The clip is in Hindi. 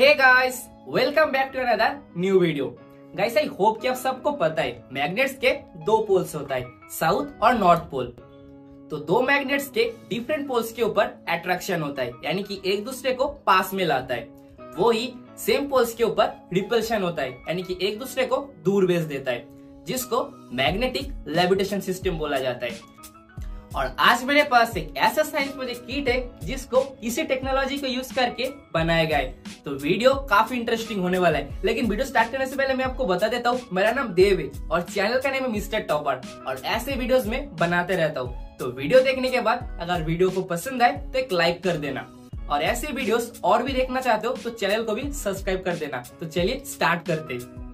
Guys welcome back to another new video guys I hope कि आप सबको पता है मैग्नेट्स के दो पोल्स होता है साउथ और नॉर्थ पोल तो दो मैग्नेट्स के डिफरेंट पोल्स के ऊपर अट्रैक्शन होता है, यानी कि एक दूसरे को पास में लाता है. वो ही सेम पोल्स के ऊपर रिपल्शन होता है, यानी कि एक दूसरे को दूर भेज देता है, जिसको मैग्नेटिक लेविटेशन सिस्टम बोला जाता है. और आज मेरे पास एक ऐसा साइंस प्रोजेक्ट किट है जिसको इसी टेक्नोलॉजी को यूज़ करके बनाया गया है। तो वीडियो काफ़ी इंटरेस्टिंग होने वाला है। लेकिन वीडियो स्टार्ट करने से पहले मैं आपको बता देता हूँ, मेरा नाम देव है और चैनल का नाम है मिस्टर टॉपर और ऐसे वीडियोस में बनाते रहता हूँ। तो वीडियो देखने के बाद अगर वीडियो को पसंद आए तो एक लाइक कर देना। और ऐसे वीडियोस और भी देखना चाहते हो तो चैनल को भी सब्सक्राइब कर देना। तो चलिए स्टार्ट करते हैं।